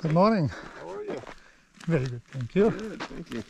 Good morning. How are you? Very good, thank you. Good, thank you.